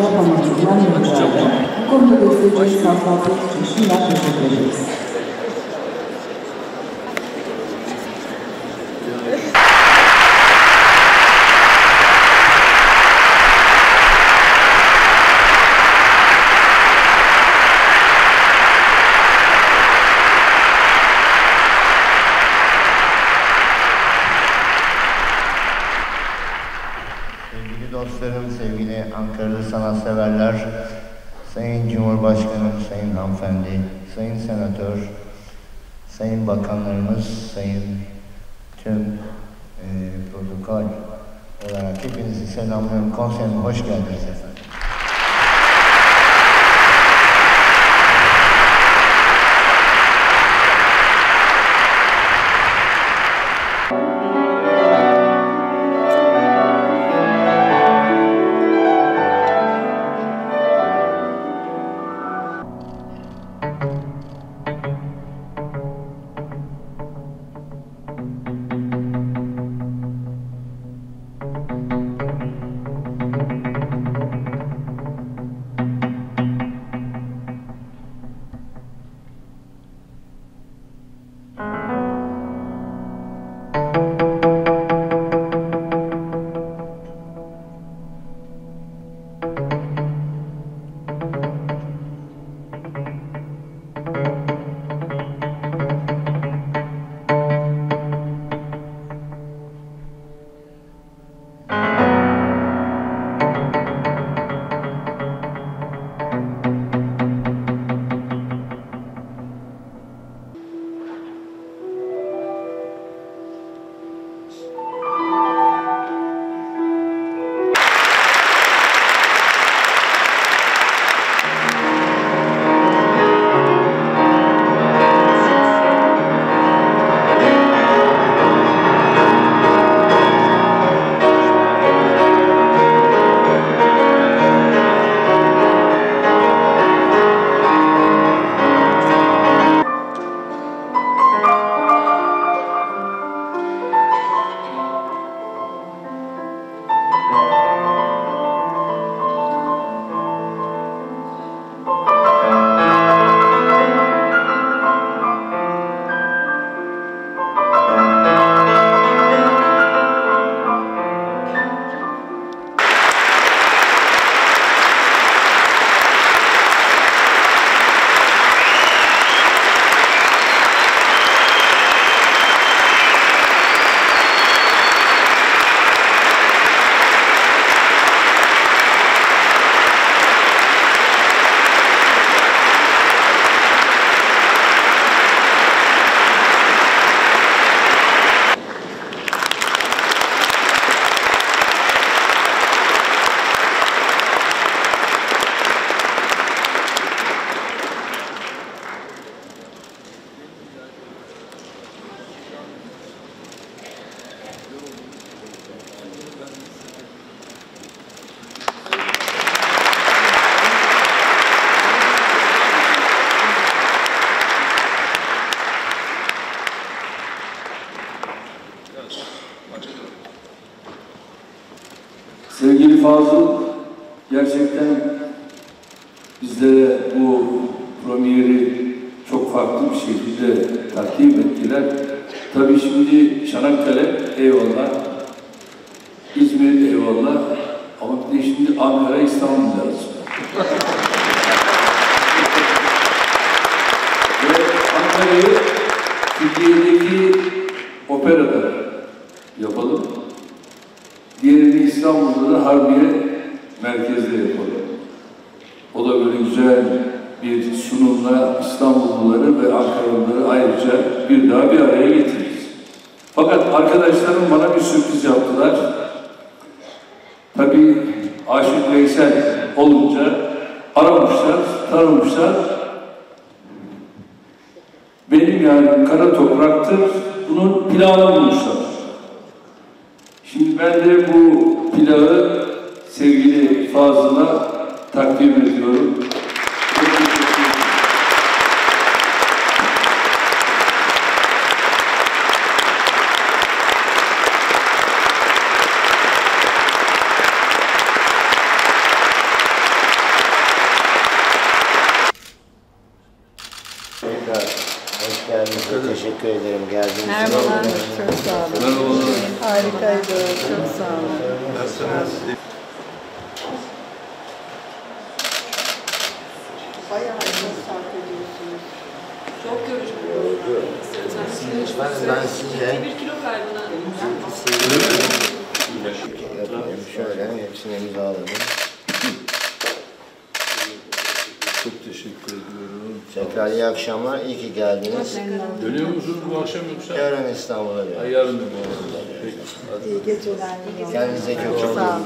dla Pana przyznania władzy, kompetencji Państwa Faków i Szymatu Szybkiewicz. Cumhurbaşkanım, Sayın Hanımefendi, Sayın Senatör, Sayın Bakanlarımız, Sayın tüm e, protokol olarak hepinizi selamlıyorum. Konserime hoş geldiniz efendim. Sevgili Fazıl, gerçekten bizlere bu premieri çok farklı bir şekilde takdim ettiler. Tabii şimdi Çanakkale eyvallah, İzmir eyvallah ama bir de şimdi Ankara, İstanbul lazım. Ve Ankara'yı Türkiye'deki operada yapalım. İstanbul'da da Harbiye merkezde yapalım. O da böyle güzel bir sunumla İstanbulluları ve Ankaralıları ayrıca bir daha bir araya getiririz. Fakat arkadaşlarım bana bir sürpriz yaptılar. Tabii Aşık Veysel olunca aramışlar, taramışlar. Benim yani kara topraktır, bunun planını bulmuşlar. Şimdi ben de bu plağı sevgili Fazıl'a takdim ediyorum. Çok teşekkür ederim. Tekrar ve Teşekkür ederim geldiğiniz için. Merhabalar, çok sağ olun. Merhabalar. Harikaydı, çok sağ olun. Bayağı emek sarf ediyorsunuz. Çok yorucu. Ben, ben size Bir kilo kaybına. yapayım. Şöyle hepsini imzaladım. Çok teşekkür ediyorum. Tekrar iyi akşamlar. İyi ki geldiniz. Dönüyor musunuz bu akşam yoksa? Yarın İstanbul'a dönüyorum. Yarın da bu arada. Peki. Hadi. İyi geceler. Kendinize çok iyi bakın. Sağ olun.